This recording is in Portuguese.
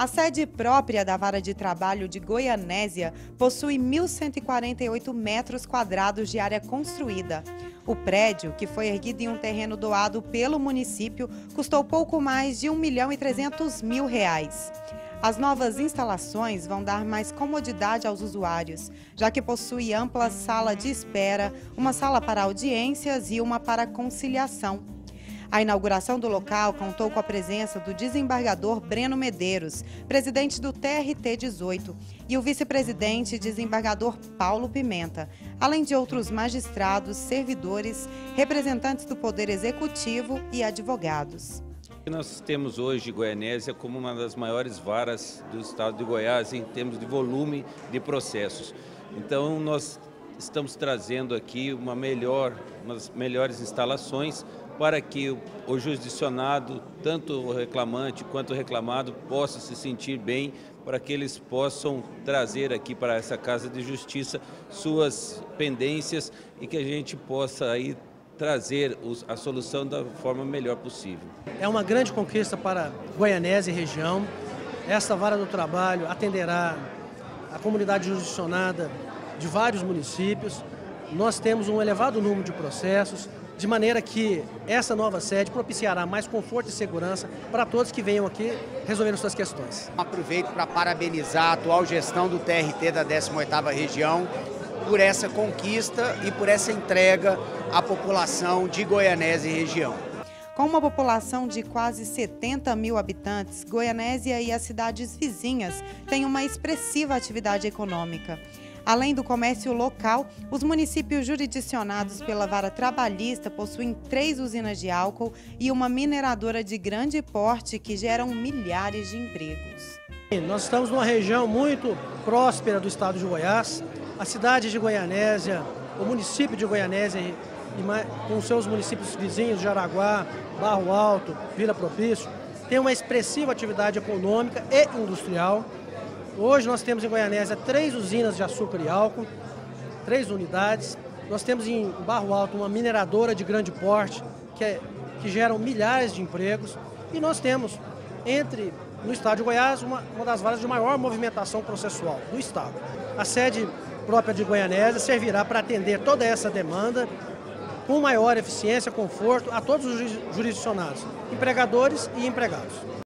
A sede própria da Vara de Trabalho de Goianésia possui 1.148 metros quadrados de área construída. O prédio, que foi erguido em um terreno doado pelo município, custou pouco mais de 1 milhão e 300 mil reais. As novas instalações vão dar mais comodidade aos usuários, já que possui ampla sala de espera, uma sala para audiências e uma para conciliação. A inauguração do local contou com a presença do desembargador Breno Medeiros, presidente do TRT 18, e o vice-presidente desembargador Paulo Pimenta, além de outros magistrados, servidores, representantes do Poder Executivo e advogados. Nós temos hoje Goianésia como uma das maiores varas do estado de Goiás em termos de volume de processos. Então nós estamos trazendo aqui uma melhor, umas melhores instalações para que o jurisdicionado, tanto o reclamante quanto o reclamado, possa se sentir bem, para que eles possam trazer aqui para essa Casa de Justiça suas pendências e que a gente possa aí trazer a solução da forma melhor possível. É uma grande conquista para Goianésia e região. Esta vara do trabalho atenderá a comunidade jurisdicionada de vários municípios. Nós temos um elevado número de processos, de maneira que essa nova sede propiciará mais conforto e segurança para todos que venham aqui resolvendo suas questões. Aproveito para parabenizar a atual gestão do TRT da 18ª região por essa conquista e por essa entrega à população de Goianésia e região. Com uma população de quase 70 mil habitantes, Goianésia e as cidades vizinhas têm uma expressiva atividade econômica. Além do comércio local, os municípios jurisdicionados pela vara trabalhista possuem três usinas de álcool e uma mineradora de grande porte que geram milhares de empregos. Nós estamos numa região muito próspera do estado de Goiás. A cidade de Goianésia, o município de Goianésia, com seus municípios vizinhos, Jaraguá, Barro Alto, Vila Propício, tem uma expressiva atividade econômica e industrial. Hoje nós temos em Goianésia três usinas de açúcar e álcool, três unidades. Nós temos em Barro Alto uma mineradora de grande porte, que, é, que geram milhares de empregos. E nós temos, entre no estado de Goiás, uma, uma das varas de maior movimentação processual do estado. A sede própria de Goianésia servirá para atender toda essa demanda com maior eficiência, conforto a todos os jurisdicionados, empregadores e empregados.